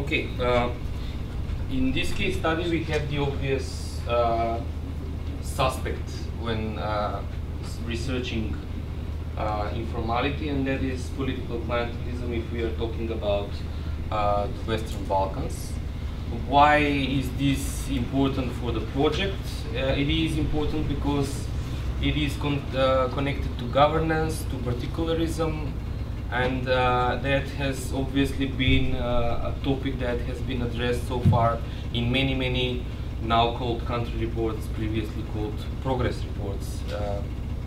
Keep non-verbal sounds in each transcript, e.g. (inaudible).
Okay, uh, in this case study we have the obvious uh, suspect when uh, researching uh, informality and that is political clientelism if we are talking about uh, the Western Balkans. Why is this important for the project? Uh, it is important because it is con- connected to governance, to particularism, and uh, that has obviously been uh, a topic that has been addressed so far in many, many now called country reports, previously called progress reports. Uh,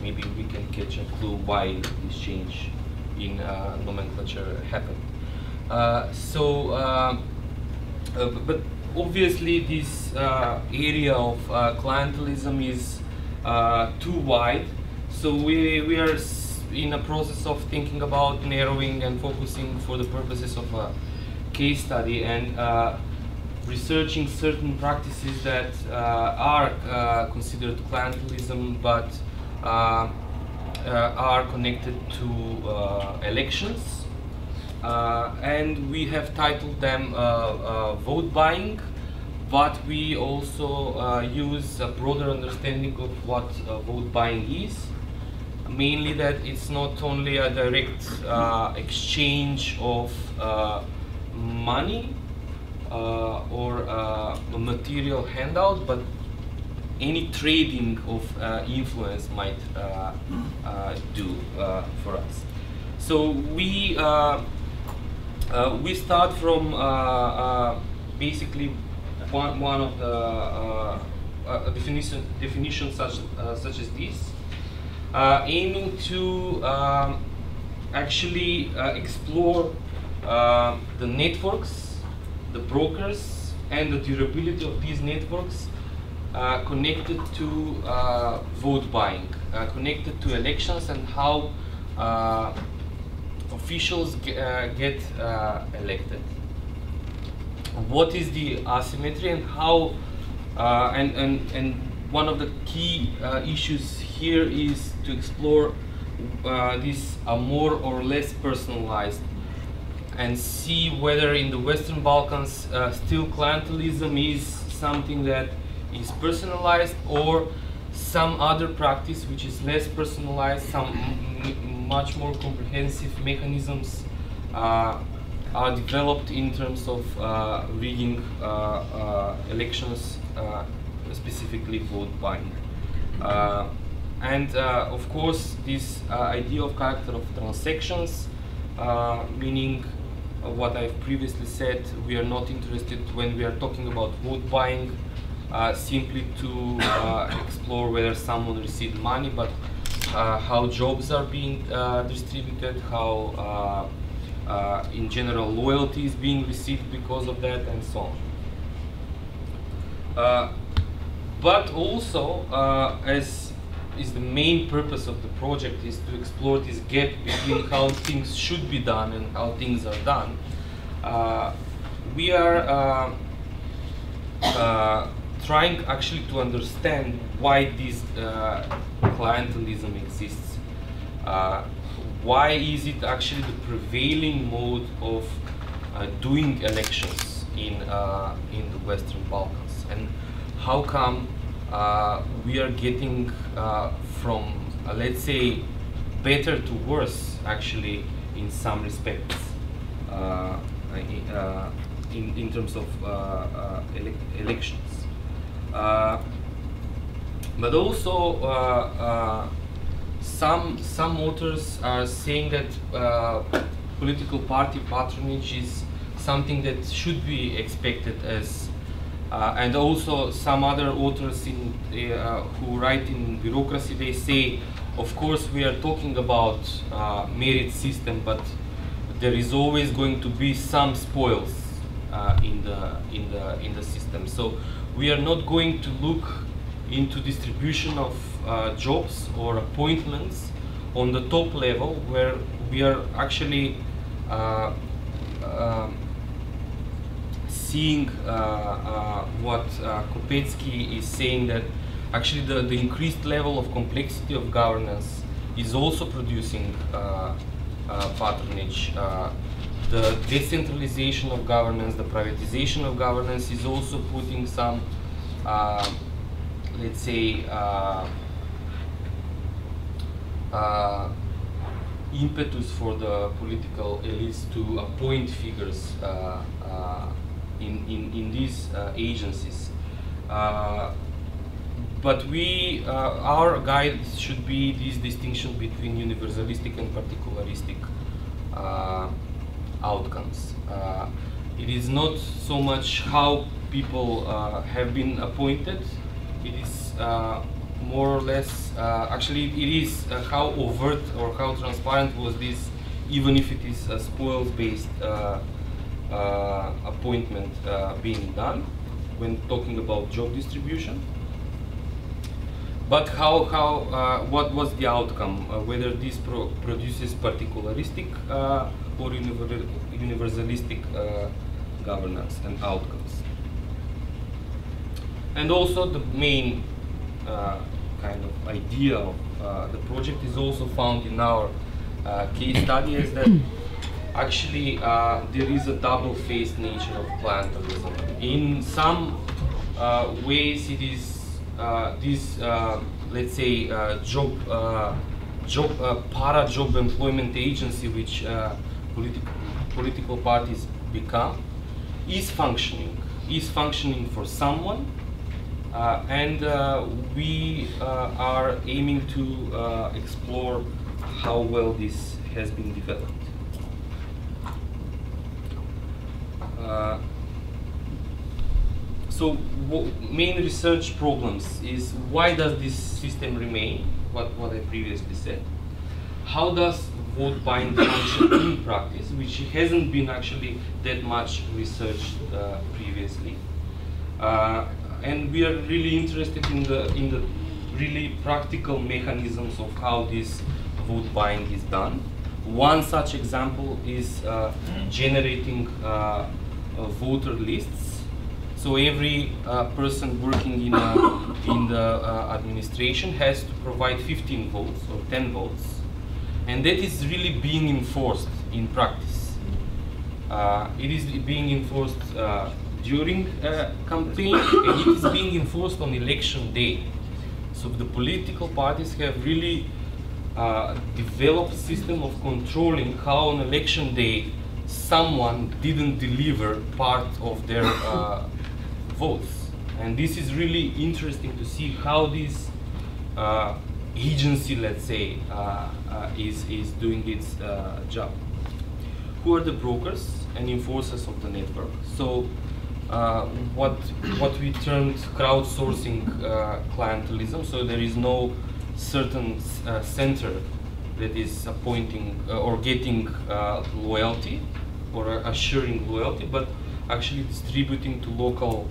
maybe we can catch a clue why this change in uh, nomenclature happened. Uh, so, uh, but obviously this area of clientelism is too wide. So we, we are in a process of thinking about narrowing and focusing for the purposes of a case study and uh, researching certain practices that uh, are uh, considered clientelism but uh, uh, are connected to elections and we have titled them vote buying, but we also use a broader understanding of what vote buying is. Mainly that it's not only a direct uh, exchange of uh, money uh, or uh, a material handout, but any trading of uh, influence might uh, do for us. So we we start from basically one, one of the definition definition such such as this, aiming to um, actually uh, explore uh, the networks, the brokers, and the durability of these networks uh, connected to uh, vote buying, uh, connected to elections, and how uh, officials ge- uh, get uh, elected. What is the asymmetry and how, uh, and, and, and one of the key uh, issues here is to explore uh, this uh, more or less personalized and see whether in the Western Balkans uh, still clientelism is something that is personalized or some other practice which is less personalized, some much more comprehensive mechanisms uh, are developed in terms of uh, rigging uh, elections, specifically vote buying. And uh, of course, this uh, idea of character of transactions, uh, meaning what I've previously said, we are not interested when we are talking about vote buying simply to explore whether someone received money, but how jobs are being distributed, how uh, in general loyalty is being received because of that, and so on. Uh, but also, uh, as is the main purpose of the project, is to explore this gap between how things should be done and how things are done. Uh, we are uh, uh, trying actually to understand why this uh, clientelism exists. Uh, why is it actually the prevailing mode of uh, doing elections in in the Western Balkans, and how come we are getting uh, from uh, let's say better to worse actually in some respects uh, in, uh, in, terms of uh, uh, ele- elections. Uh, but also, uh, uh, some some authors are saying that uh, political party patronage is something that should be expected as, uh, and also some other authors in uh, who write in bureaucracy they say, of course we are talking about uh, merit system, but there is always going to be some spoils uh, in the in the in the system. So we are not going to look into distribution of uh, jobs or appointments on the top level where we are actually uh, um, seeing uh, uh, what uh, Kopecký is saying that actually the, the increased level of complexity of governance is also producing patronage. The decentralization of governance, the privatization of governance is also putting some, let's say, uh, impetus for the political elites to appoint figures uh, uh, in, in, in these uh, agencies. but we, our guide should be this distinction between universalistic and particularistic outcomes. Uh, it is not so much how people uh, have been appointed, it is uh, more or less, uh, actually it is uh, how overt or how transparent was this, even if it is a spoils-based uh, appointment being done when talking about job distribution. But how, how, what was the outcome? whether this pro produces particularistic or universalistic uh, governance and outcomes. And also the main uh, kind of idea of uh, the project is also found in our uh, case study is that (coughs) actually uh, there is a double-faced nature of clientelism. In some uh, ways it is this, let's say, job, job para-job employment agency which political, political parties become is functioning, is functioning for someone, uh, and uh, we uh, are aiming to uh, explore how well this has been developed. Uh, so main research problems is why does this system remain, what, what I previously said, how does vote buying (coughs) function in practice, which hasn't been actually that much researched uh, previously. Uh, and we are really interested in the in the really practical mechanisms of how this vote buying is done. One such example is uh, generating uh, voter lists. So every uh, person working in, a, in the uh, administration has to provide 15 votes or 10 votes and that is really being enforced in practice. Uh, it is being enforced uh, during a campaign and it is being enforced on election day. So the political parties have really uh, developed a system of controlling how on election day someone didn't deliver part of their uh, (coughs) votes. And this is really interesting to see how this uh, agency, let's say, uh, uh, is, is doing its uh, job. Who are the brokers and enforcers of the network? So uh, what, what we termed crowdsourcing clientelism, so there is no certain center that is appointing or getting loyalty or assuring loyalty, but actually distributing to local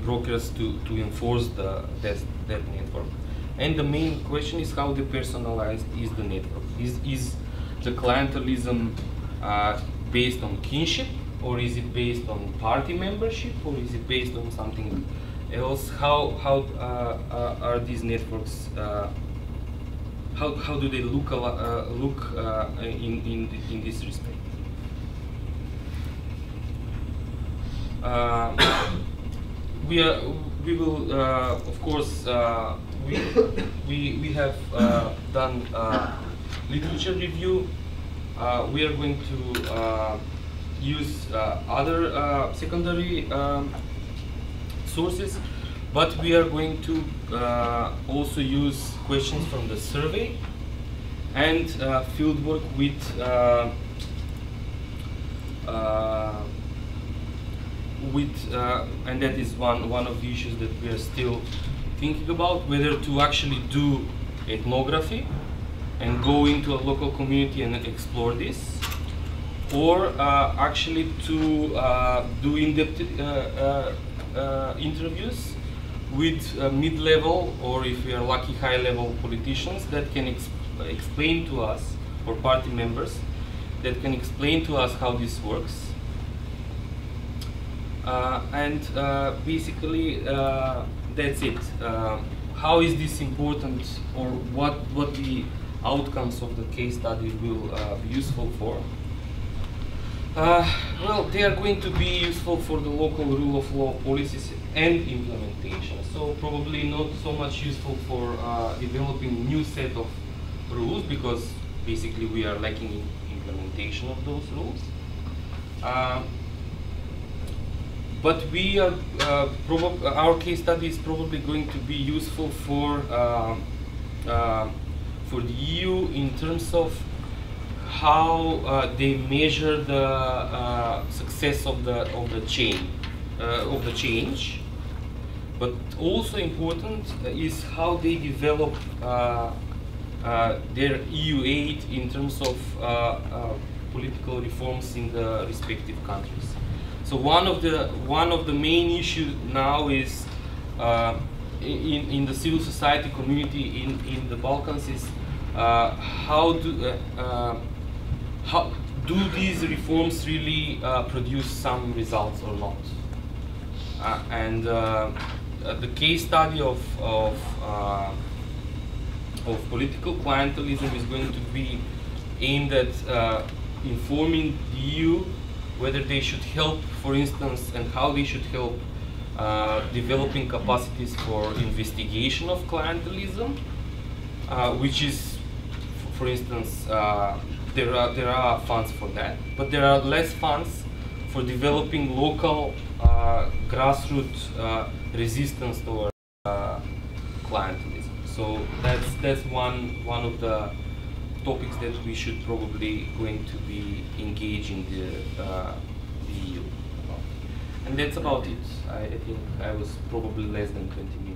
brokers to, to enforce the, that, that network. And the main question is how depersonalized is the network? Is, is the clientelism uh, based on kinship or is it based on party membership or is it based on something else? How, how uh, uh, are these networks, uh, how, how do they look, uh, look uh, in, in, in this respect? (coughs) we are we will uh, of course uh, we, we we have uh, done literature review. we are going to use other secondary um, sources, but we are going to also use questions from the survey and fieldwork with uh, with, uh, and that is one, one of the issues that we are still thinking about, whether to actually do ethnography and go into a local community and explore this, or uh, actually to uh, do in-depth uh, uh, uh, interviews with mid-level or if we are lucky high-level politicians that can exp explain to us or party members that can explain to us how this works uh, and uh, basically uh, that's it. how is this important or what, what the outcomes of the case study will uh, be useful for. Uh, well, they are going to be useful for the local rule of law policies and implementation. So probably not so much useful for uh, developing new set of rules because basically we are lacking in implementation of those rules. Uh, but we are, uh, our case study is probably going to be useful for uh, uh, for the EU in terms of how uh, they measure the uh, success of the of the chain uh, of the change. But also important is how they develop their EU aid in terms of political reforms in the respective countries. So one of the one of the main issues now is uh, in in the civil society community in in the Balkans is uh, how do uh, uh how do these reforms really uh, produce some results or not? Uh, and the case study of of of political clientelism is going to be aimed at informing the EU whether they should help, for instance, and how they should help uh, developing capacities for investigation of clientelism, uh, which is, for instance, uh, there are there are funds for that, but there are less funds for developing local uh, grassroots uh, resistance toward uh, clientelism. So that's that's one one of the topics that we should probably going to be engaging the, uh, the EU about. And that's about it. I, I think I was probably less than 20 minutes.